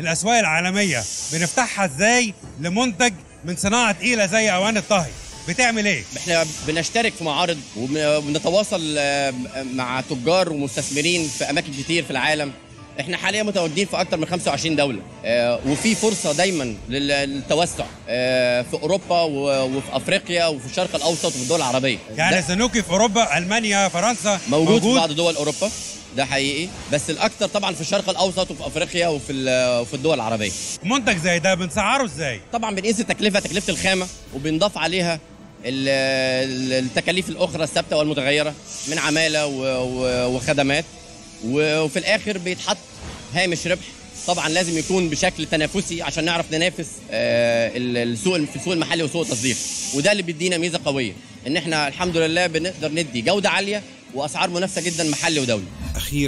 الأسواق العالمية بنفتحها إزاي لمنتج من صناعة تقيله زي اواني الطهي؟ بتعمل إيه؟ إحنا بنشترك في معارض وبنتواصل آه، مع تجار ومستثمرين في أماكن كتير في العالم. إحنا حاليا متواجدين في أكثر من 25 دولة آه، وفي فرصة دايما لل- للتوسع آه، في أوروبا وفي أفريقيا وفي الشرق الأوسط وفي الدول العربية. يعني سنوكي في أوروبا ألمانيا فرنسا موجود, في بعض دول أوروبا ده حقيقي. بس الاكثر طبعا في الشرق الأوسط وفي أفريقيا وفي وفي الدول العربية. منتج زي ده بنسعره إزاي؟ طبعا بنقيس التكلفة تكلفة الخامة وبنضاف عليها ال- ال- التكاليف الأخرى الثابتة والمتغيرة من عمالة وخدمات. وفي الآخر بيتحط هامش ربح. طبعا لازم يكون بشكل تنافسي عشان نعرف ننافس آه، ال- السوق في السوق المحلي وسوق التصدير. وده اللي بيدينا ميزة قوية إن إحنا الحمد لله بنقدر ندي جودة عالية وأسعار منافسة جدا محلي ودولي. أخيرا